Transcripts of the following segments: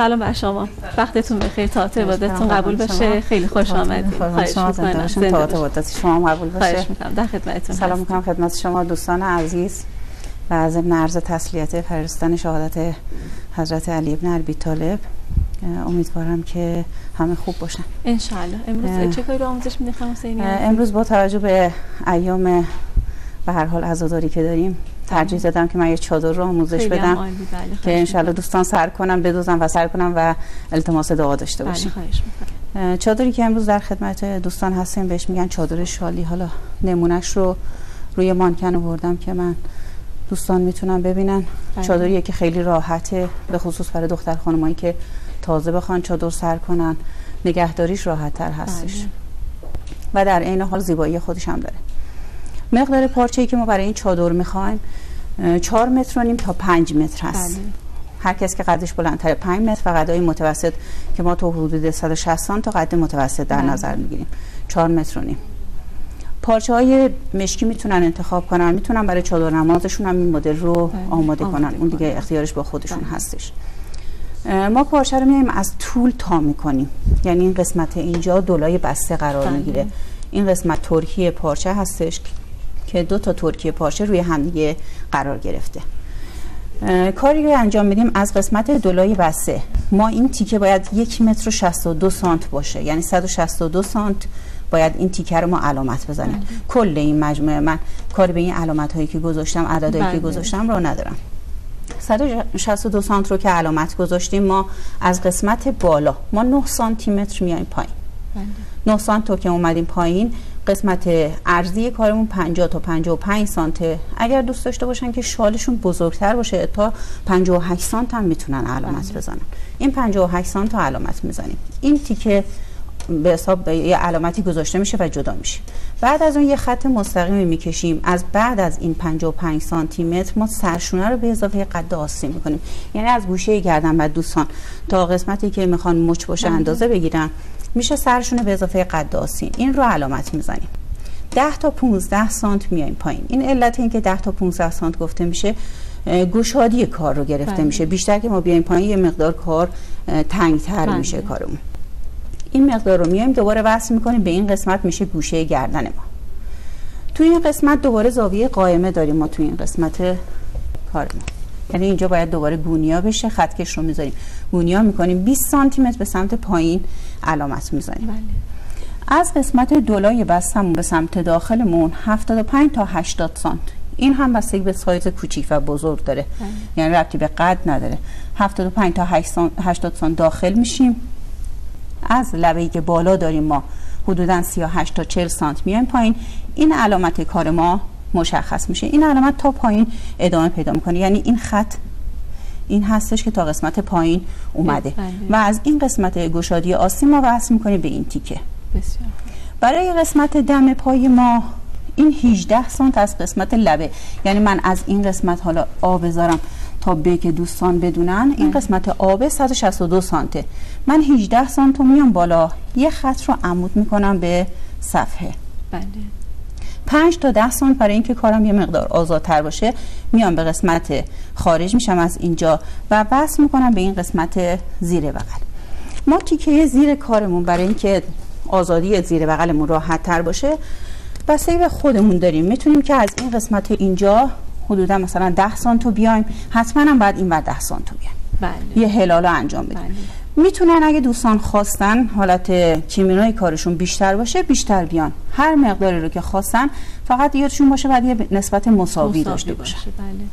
سلام بر شما. وقتتون بخیر. تاعت عبادتتون قبول بشه. خیلی خوش آمدید. خواهش می‌کنم. تاعت عبادت شما قبول خواهش می‌کنم. در خدمتتون سلام می‌کنم خدمت شما دوستان عزیز. و از ابن عرض تسلیت فرستن شهادت حضرت علی ابن عربی طالب. امیدوارم که همه خوب باشن. انشالله امروز چه کاری رو آموزش می‌دید حسینی؟ امروز با توجه به ایام به هر حال عزاداری که داریم ترجیح دادم که من یه چادر رو آموزش بدم. بله. که انشالله دوستان سر کنم بدوزم و سر کنم و التماس دعا داشته بله، باشیم. چادری که امروز در خدمت دوستان هستیم بهش میگن چادر شالی. حالا نمونهش رو روی مانکن آوردم که من دوستان می‌تونن ببینن. بله. چادریه که خیلی راحته به خصوص برای دختر خانمایی که تازه بخوان چادر سر کنن. نگهداریش راحت تر هستش و در عین حال زیبایی خودش هم داره. مقدار پارچه‌ای که ما برای این چادر می‌خوایم 4 متر و نیم تا 5 متر هست. بله. هر کس که قدش بلندتر 5 متر و قدای متوسط که ما تو حدود 160 تا قد متوسط در بله. نظر می‌گیریم. 4 متر و نیم. پارچه های مشکی می‌تونن انتخاب کنن. می‌تونن برای چادر نمازشون هم این مدل رو بله. آماده, کنن. اون دیگه اختیارش با خودشون هستش. ما پارچه رو میایم از طول تا می‌کنیم. یعنی این قسمت اینجا دولای بسته قرار می‌گیره. این قسمت ترکی پارچه هستش. که دو تا ترکیه پارچه روی همدیگه قرار گرفته کاری رو انجام میدیم از قسمت دولای بسته ما این تیکه باید یک متر و 62 سانت باشه یعنی 162 سانت باید این تیکه رو ما علامت بزنیم بله. کل این مجموعه من کاری به این علامت هایی که گذاشتم عددهایی که بله. گذاشتم رو ندارم 162 سانت رو که علامت گذاشتیم ما از قسمت بالا ما 9 سانتی متر میایم پایین 9 بله. سانت رو که اومدیم پایین قسمت ارزی کارمون 50 تا 55 سانته اگر دوست داشته باشن که شالشون بزرگتر باشه تا 58 سانت هم می‌تونن علامت بله. بزنن. این 58 سانت تا علامت می‌زنیم. این تیکه به حساب یه علامتی گذاشته میشه و جدا میشه. بعد از اون یه خط مستقیمی می‌کشیم. از بعد از این 55 سانتی متر ما سرشونه رو به اضافه قد آستین می‌کنیم. یعنی از گوشه گردن و دوستان تا قسمتی که می‌خوان مچ باشه بله. اندازه بگیرن میشه سرشونه به اضافه قد آستین. این رو علامت می‌زنیم. 10 تا 15 سانت میایم پایین. این علت این که 10 تا 15 سانت گفته میشه گشادی کار رو گرفته بله. میشه. بیشتر که ما بیایم پایین یه مقدار کار تنگتر بله. میشه کارمون. این مقدار رو میایم دوباره وصل می‌کنیم به این قسمت میشه گوشه گردن ما. توی این قسمت دوباره زاویه قائمه داریم ما توی این قسمت کار ما. یعنی اینجا باید دوباره گونیا بشه خطکش رو می‌ذاریم. گونیا می‌کنیم 20 سانتی متر به سمت پایین علامت می‌زنیم بله. از قسمت دولای بستمون به سمت داخلمون 75 تا 80 سانت. این هم بستگی به سایز کوچیک و بزرگ داره. بله. یعنی ربطی به قد نداره. 75 تا 80 سانت داخل میشیم. از لبه که بالا داریم ما حدودا 38 تا 40 سانت میایم پایین. این علامت کار ما مشخص میشه. این علامت تا پایین ادامه پیدا می‌کنه. یعنی این خط این هستش که تا قسمت پایین اومده. بله. و از این قسمت گشادی آستین ما وصل می‌کنیم به این تیکه. بسیار. برای قسمت دم پای ما این 18 سانت از قسمت لبه. یعنی من از این قسمت حالا آب بذارم. تا به که دوستان بدونن این بله. قسمت آب 162 سانته. من 18 سانت میام بالا. یه خط رو عمود می‌کنم به صفحه. بله. 5 تا 10 سانت برای اینکه کارم یه مقدار آزادتر باشه میام به قسمت خارج میشم از اینجا و وصل می‌کنم به این قسمت زیر بغل. ما تیکه زیر کارمون برای اینکه آزادی زیر بغلمون راحت تر باشه بسته به خودمون داریم. می‌تونیم که از این قسمت اینجا حدودا مثلا 10 سانتو بیایم حتما هم بعد این و 10 سانتو بیایم بله. یه هلال انجام بدیم بله. می‌تونن اگه دوستان خواستن حالت کیمینای کارشون بیشتر باشه بیشتر بیان هر مقداری رو که خواستن فقط یادشون باشه بعد یه نسبت مساوی, داشته باشه بله.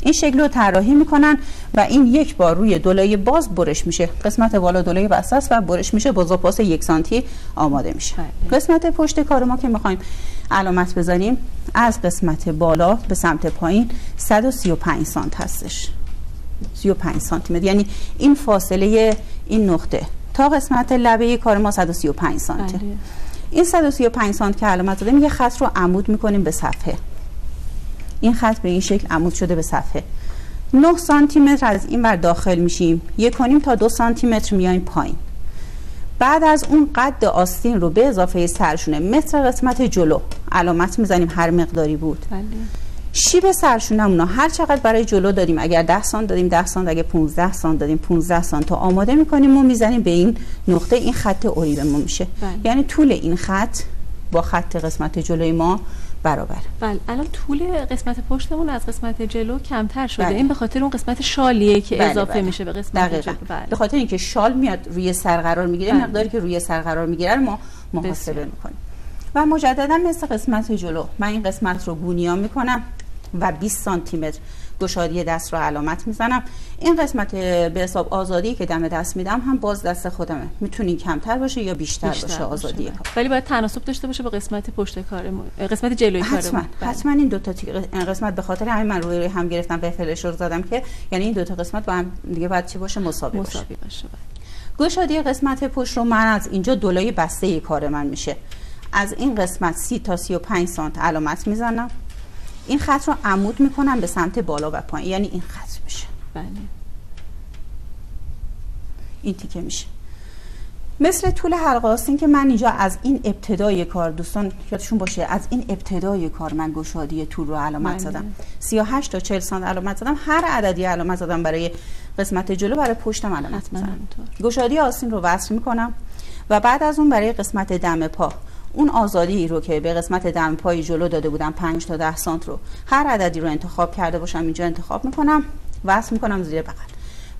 این شکل رو طراحی می‌کنن و این یک بار روی دولای باز برش میشه قسمت بالا دولای بسته است و برش میشه با پاس یک سانتی آماده میشه بله. قسمت پشت کار ما که می‌خوایم علامت بذاریم از قسمت بالا به سمت پایین 135 سانت هستش. 35 سانتی متر یعنی این فاصله این نقطه. تا قسمت لبه کار ما 135 سانته. بله. این 135 سانت که علامت دادیم یه خط رو عمود می‌کنیم به صفحه. این خط به این شکل عمود شده به صفحه. 9 سانتی متر از این بر داخل میشیم. یک کنیم تا دو سانتی متر میایم پایین. بعد از اون قد آستین رو به اضافه سرشونه متر قسمت جلو. علامت می‌زنیم هر مقداری بود بله. شیب سرشونمون هر چقدر برای جلو دادیم اگر 10 سانت دادیم 10 سانت اگه 15 سانت دادیم 15 سانت تا آماده می‌کنیم ما می‌زنیم به این نقطه این خط اوریبمون میشه بله. یعنی طول این خط با خط قسمت جلوی ما برابر بله الان طول قسمت پشتمون از قسمت جلو کمتر شده بله. این به خاطر اون قسمت شالیه که بله اضافه بله. میشه به قسمت جلو بله. به خاطر اینکه شال میاد روی سر قرار می‌گیره بله. مقداری که روی سر قرار می‌گیره ما محاسبه می‌کنیم و مجددا مثل قسمت جلو. من این قسمت رو گونیان می‌کنم و 20 سانتی متر گشادی دست رو علامت می‌زنم. این قسمت به حساب آزادی که دم دست میدم هم باز دست خودمه. می‌تونین کمتر باشه یا بیشتر, بیشتر باشه آزادی کار. ولی باید تناسب داشته باشه با قسمت پشت کار قسمت جلوی کار حتما. بله. حتما این دو تا قسمت به خاطر همین من روی روی هم گرفتم به فلش رو زدم که یعنی این دو تا قسمت با هم دیگه باید چی باشه؟ مساوی, مساوی باشه, بله. گشادی قسمت پشت رو من از اینجا دلای بسته کار من میشه. از این قسمت 30 تا 35 سانت علامت می‌زنم. این خط رو عمود می‌کنم به سمت بالا و پایین. یعنی این خط میشه. بله. این تیکه میشه. مثل طول حلقه آستین که من اینجا از این ابتدای کار دوستان یادشون باشه از این ابتدای کار من گشادی طول رو علامت بله. زدم. 38 تا 40 سانت علامت زدم. هر عددی علامت زدم برای قسمت جلو برای پشتم علامت می‌زنم. گشادی آستین رو وصل می‌کنم و بعد از اون برای قسمت دم پا. اون آزادی رو که به قسمت دم پای جلو داده بودم 5 تا 10 سانت رو هر عددی رو انتخاب کرده باشم اینجا انتخاب می‌کنم وصل می‌کنم زیر بغل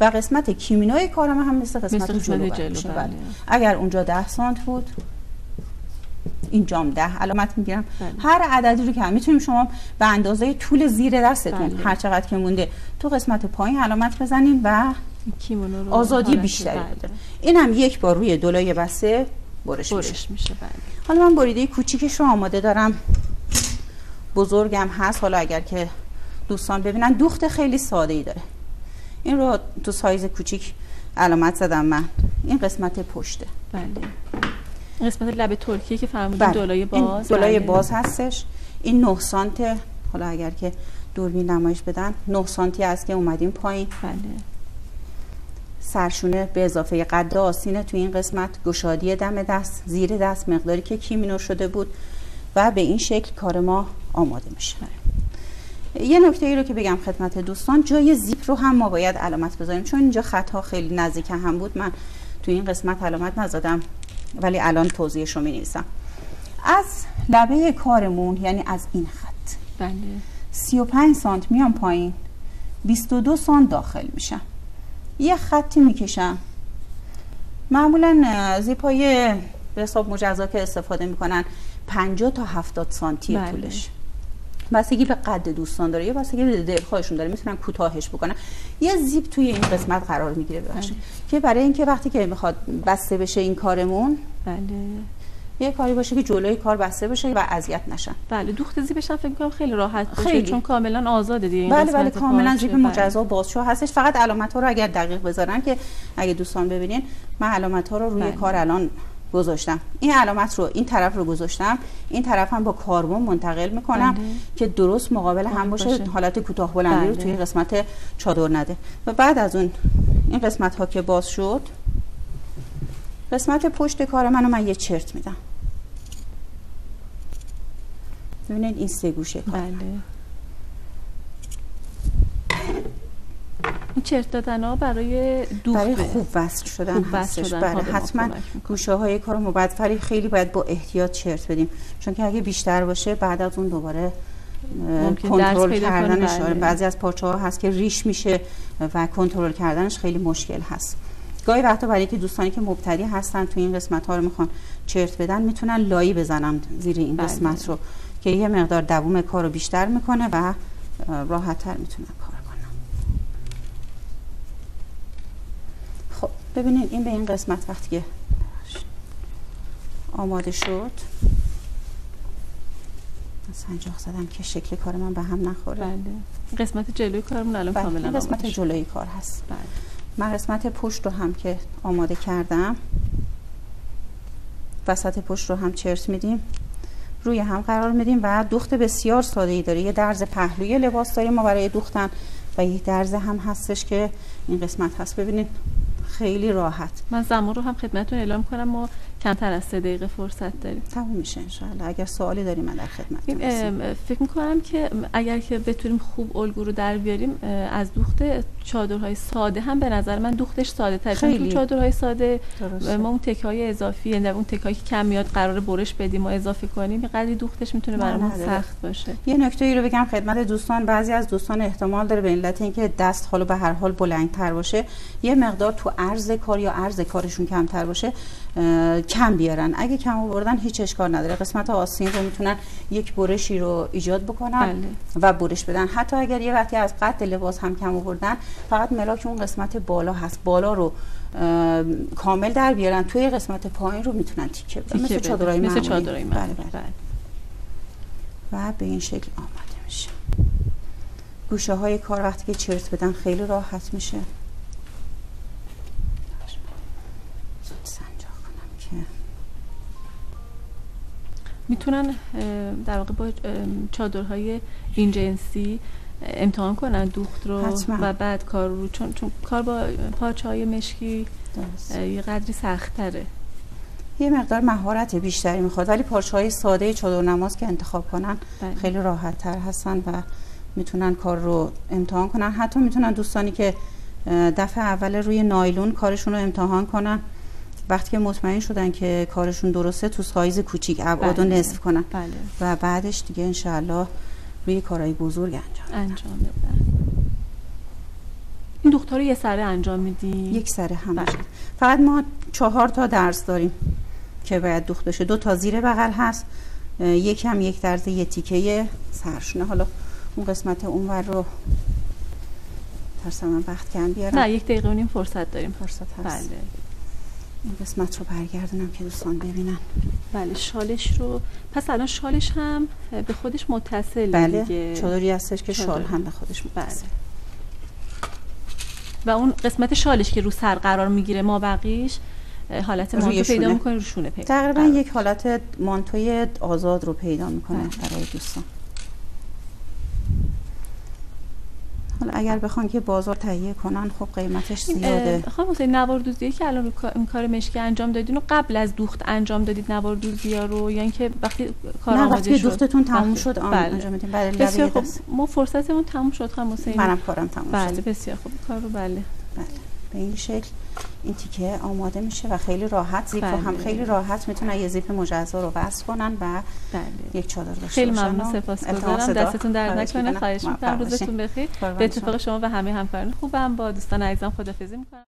و قسمت کیمینای کارم هم مثل قسمت, مثل جلو, جلو بله. بله. اگر اونجا 10 سانت بود اینجام ده علامت می‌گیرم بله. هر عددی رو که هم می‌تونیم شما به اندازه طول زیر دستتون بله. هر چقدر که مونده تو قسمت پایین علامت بزنین و آزادی بیشتری بده این هم یک بار روی دولای بسته برش, برش میشه, میشه بله. حالا من بریده کوچیکش رو آماده دارم. بزرگم هست. حالا اگر که دوستان ببینن دوخت خیلی ساده ای داره. این رو تو سایز کوچیک علامت زدم من. این قسمت پشته. بله. قسمت لب ترکیه که فرمودین بله. دولای باز؟ دولای بله. باز هستش. این 9 سانت حالا اگر که دوربین نمایش بدن 9 سانتی است که اومدیم پایین. بله. سرشونه به اضافه قد آسینه تو این قسمت گشادی دم دست زیر دست مقداری که کیمینو شده بود و به این شکل کار ما آماده میشه. یه نکته ای رو که بگم خدمت دوستان جای زیپ رو هم ما باید علامت بذاریم چون اینجا خطها خیلی نزدیک هم بود. من تو این قسمت علامت نزدم ولی الان توضیحش رو می از لبه کارمون یعنی از این خط. بله. 35 سانت میام پایین 22 سانت داخل میشم یه خطی می‌کشم. معمولا زیپای به حساب مجزا که استفاده می‌کنن 50 تا 70 سانتی بله. طولش. بستگی به قد دوستان داره یا بستگی به دلخواهشون داره می‌تونن کوتاهش بکنن. یه زیپ توی این قسمت قرار می‌گیره ببخشید. بله. که برای اینکه وقتی که می‌خواد بسته بشه این کارمون بله. یه کاری باشه که جلوی کار بسته بشه و اذیت نشن بله دوخت زیبش فکر کنم خیلی راحت باشه خیلی. چون کاملا آزاده دیگه بله بله کاملا زیپ بله. مجزا بازشو هستش فقط علامت ها رو اگر دقیق بذارن که اگه دوستان ببینین من علامت ها رو روی بله. کار الان گذاشتم این علامت رو این طرف رو گذاشتم این طرف هم با کاربن منتقل می‌کنم بله. که درست مقابل هم باشه, باشه. حالت کوتاه بلندی بله. رو توی قسمت چادر نده و بعد از اون این قسمت ها که باز شد قسمت پشت کار منو من یه چرت میدم ببینید این سه گوشه بله. این چرت دادن ها برای دوخته. برای خوب وصل شدن خوب وصل شدن. برای حتما گوشه های کار مبدفری خیلی باید با احتیاط چرت بدیم. چون که اگه بیشتر باشه بعد از اون دوباره کنترل کردنش آره، بله. بعضی از پارچه ها هست که ریش میشه و کنترل کردنش خیلی مشکل هست. گاهی وقتا برای که دوستانی که مبتدی هستن تو این قسمت ها رو می‌خوان چرت بدن می‌تونن لایی بزنم زیر این بله. قسمت رو. که یه مقدار دووم کار رو بیشتر می‌کنه و راحت تر می‌تونن کار کنم. خب ببینید این به این قسمت وقتی که آماده شد سنجاق زدم که شکل کار من به هم نخوره. بله. قسمت جلوی کارمون الان بله. کاملا قسمت جلوی کار هست. بله. من قسمت پشت رو هم که آماده کردم وسط پشت رو هم چرت میدیم. روی هم قرار میدیم و دوخت بسیار ساده ای داره. یه درز پهلوی لباس داریم ما برای دوختن و یه درز هم هستش که این قسمت هست. ببینید خیلی راحت. من زمان رو هم خدمتتون اعلام کنم. ما کمتر از سه دقیقه فرصت داریم. تموم میشه انشاءالله. اگر سوالی داریم من در خدمت فکر می‌کنم که اگر که بتونیم خوب الگو رو در بیاریم از دوخت چادرهای ساده هم به نظر من دوختش ساده تر چون چادرهای ساده ما اون تکه های اضافی یعنی اون تکه که کم میاد قرار برش بدیم و اضافه کنیم قدری دوختش می‌تونه برامون سخت باشه. یه نکته ای رو بگم خدمت دوستان. بعضی از دوستان احتمال داره به علت اینکه دست حالا به هر حال بلندتر باشه یه مقدار تو عرض کار یا عرض کارشون کمتر باشه کم بیارن. اگه کم آوردن هیچ اشکال نداره. قسمت آسین رو می‌تونن یک برشی رو ایجاد بکنن بله. و برش بدن. حتی اگر یه وقتی از قد لباس هم کم آوردن فقط ملاک اون قسمت بالا هست. بالا رو کامل در بیارن. توی قسمت پایین رو می‌تونن تیکه بدن. مثل چادرای مثل چادرای بله بله. بله. و به این شکل آماده میشه. گوشه های کار وقتی که چرت بدن خیلی راحت میشه. می‌تونن در واقع با چادرهای این جنسی امتحان کنن دوخت رو و بعد کار رو چون, چون کار با پاچه های مشکی یه قدری سخت تره یه مقدار مهارت بیشتری می‌خواد ولی پارچه های ساده چادر نماز که انتخاب کنن بله. خیلی راحت تر هستن و می‌تونن کار رو امتحان کنن. حتی می‌تونن دوستانی که دفعه اول روی نایلون کارشون رو امتحان کنن. وقتی که مطمئن شدن که کارشون درسته تو سایز کوچیک ابعاد بله. نصف کنن. بله. و بعدش دیگه انشاءالله روی کارهای بزرگ انجام انجام بدن. این دختر یه سره انجام میدی؟ یک سره هم بله. فقط ما چهار تا درس داریم که باید دوخت بشه. دو تا زیر بغل هست. یک هم یک درز یه تیکه سرشونه. حالا اون قسمت اونور رو ترسم من وقت کم بیارم. نه یک دقیقه و فرصت داریم. فرصت هست. بله. این قسمت رو برگردونم که دوستان ببینن. بله شالش رو پس الان شالش هم به خودش متصل بله چادری هستش که شال هم به خودش متصل. بله. و اون قسمت شالش که رو سر قرار می‌گیره ما بقیش حالت مانتو پیدا می‌کنه روشونه پیدا. تقریبا یک حالت مانتوی آزاد رو پیدا می‌کنه بله. برای دوستان حالا اگر بخوان که بازار تهیه کنن خب قیمتش زیاده. خب حسین نواردوزی که الان این کار مشکی انجام دادین و قبل از دوخت انجام دادید نواردوزی رو؟ یا اینکه وقتی کار نه وقتی دوختتون تموم شد بله. انجام بدیم بله بسیار خوب. ما فرصتمون تموم شد خانم حسین. منم کارم تموم بله شد. بسیار خوب. کار رو بله. بله. به این شکل این تیکه آماده میشه و خیلی راحت زیپ بله. هم خیلی راحت می‌تونن یه زیپ مجزا رو وصل کنن و بله. یک چادر داشته خیلی ممنون سپاسگزارم دستتون درد نکنه. خواهش می‌کنم. روزتون بخیر. به اتفاق شما و همه همکاران خوبم با دوستان عزیزم خدافظی می‌کنم.